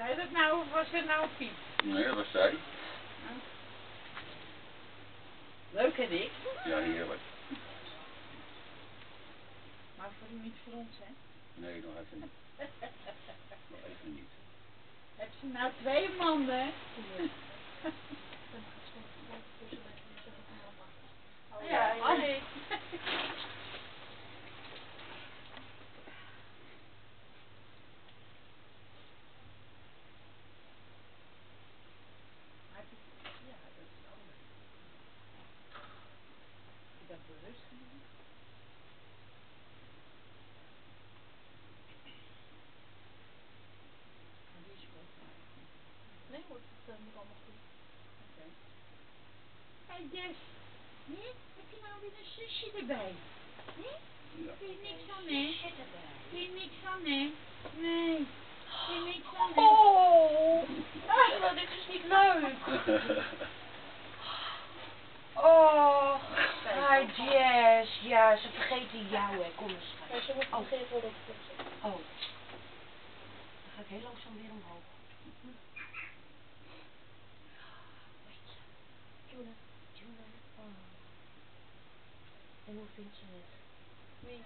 Zei dat nou of was het nou Piet? Nee, dat was zij. Leuk en ik. Ja, heerlijk. Maar voor niet voor ons, hè? Nee, nog even niet. Nog even niet. Heb ze nou twee mannen? Ja, ja. nee. Maar het is- Ja, dat is wel leuk. Ik heb bewust genomen. Maar die is goed. Nee moet allemaal goed. Oké. Hey Des, hè? heb je nou weer een zusje erbij? Hè? Ja. Vind je niks aan, hè? Vind je niks aan, hè? Nee. Vind je niks aan, hè? Oh, ah, dit is niet leuk. Oh, hi Jess. Ja, ze vergeten jou hè. Kom eens. Maar ze moet Oh. beginnen voordat ik. Oh. Dan ga ik heel langzaam weer omhoog. overthinking it. Me.